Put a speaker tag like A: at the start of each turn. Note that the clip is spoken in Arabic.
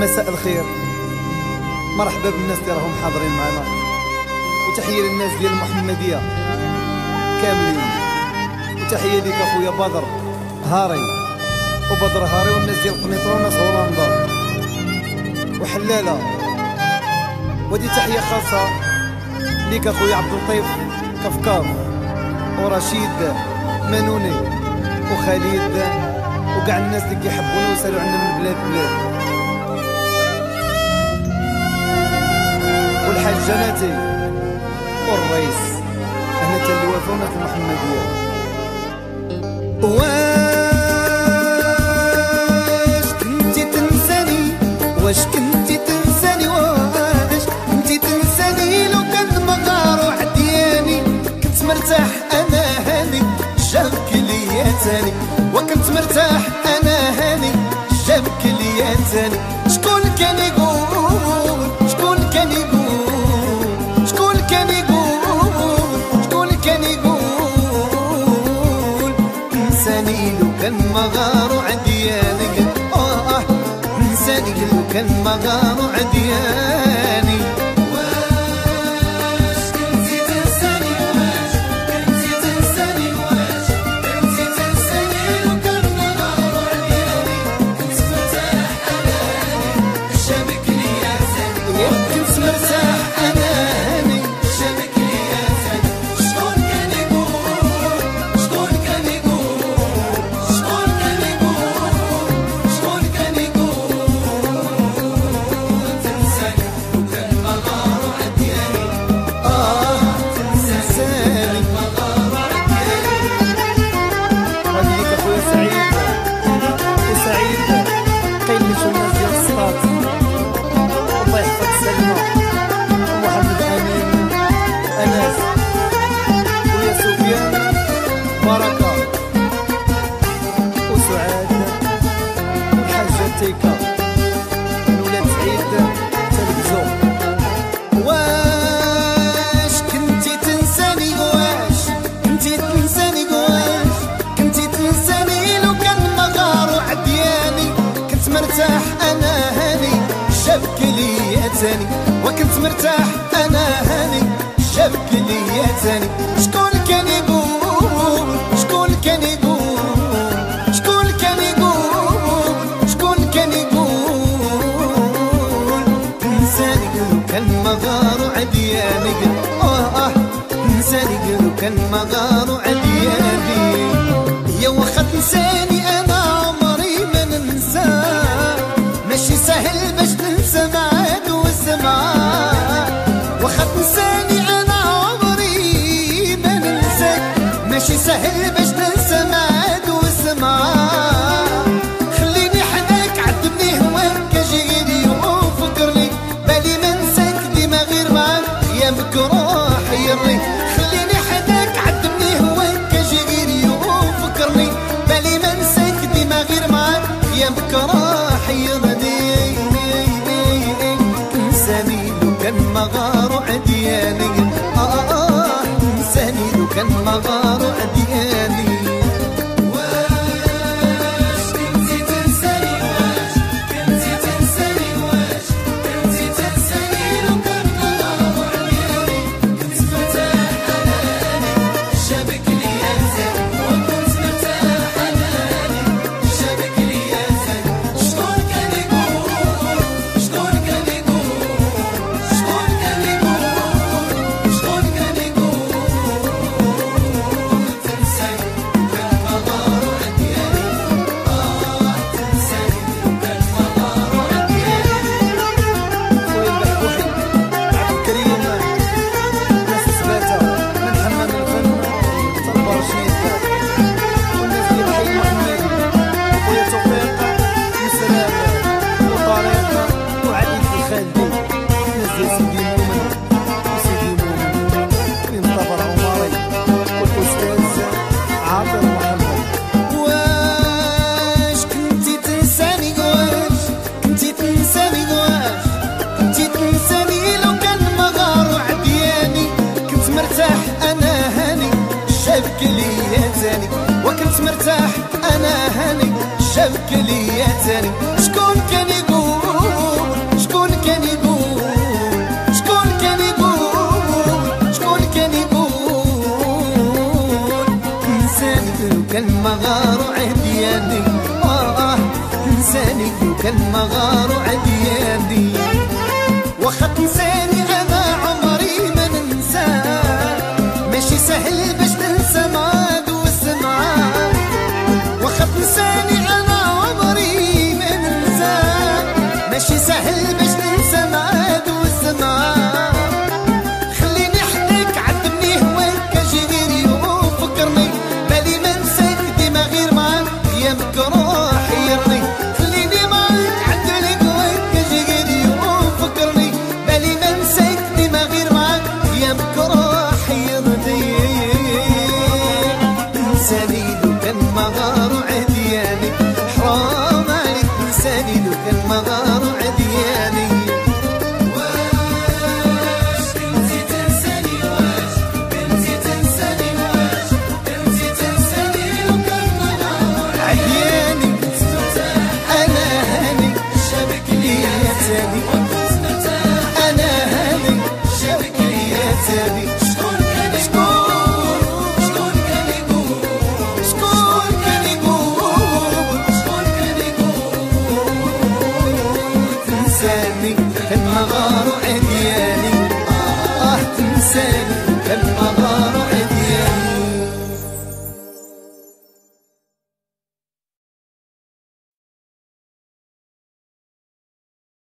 A: مساء الخير. مرحبا بالناس اللي راهم حاضرين معنا. وتحية للناس ديال المحمدية. كاملين. وتحية ليك أخويا بدر هاري. وبدر هاري والناس ديال قنيطرة وناس هولندا. وحلالة. ودي تحية خاصة ليك أخويا عبد اللطيف كفكاف ورشيد منوني. وخالد وكاع الناس اللي كيحبونا وسالوا عندنا من بلاد بلاد الحاج جناتي. والرئيس. أنا تلوى فونة المحمديه واش كنتي تنساني؟ واش كنتي عندي لو كان مغام عديان تاني وكنت مرتاح أنا هاني. جابك ليا تاني شكون كان يقول؟ شكون كان يقول؟ شكون كان يقول؟ شكون كان يقول؟ انساني قلو كان مغارو عدياني. آه آه. انساني قلو كان مغارو كراح يردي انساني لو كان مغار عدياني آه،, آه آه. انساني كان مغار كالمغار عدياني آه آه تنساني كالمغار عدياني وخا تنساني أنا عمري ما ننسى. ماشي سهل باش تنسى معاد والسمعة وخا تنساني أنا عمري ما ننسى. ماشي سهل باش said